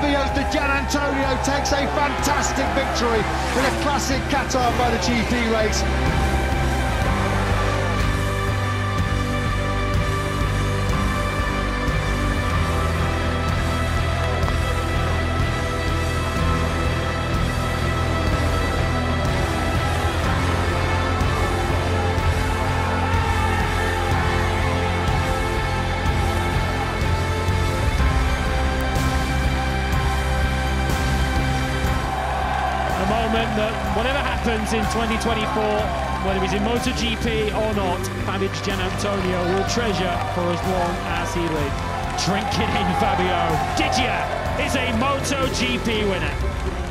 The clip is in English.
Fabio Di Giannantonio takes a fantastic victory in a classic Qatar MotoGP race. Moment that whatever happens in 2024, whether he's in MotoGP or not, Fabio Giannantonio will treasure for as long as he lives. Drink it in, Fabio. Diggia? Is a MotoGP winner.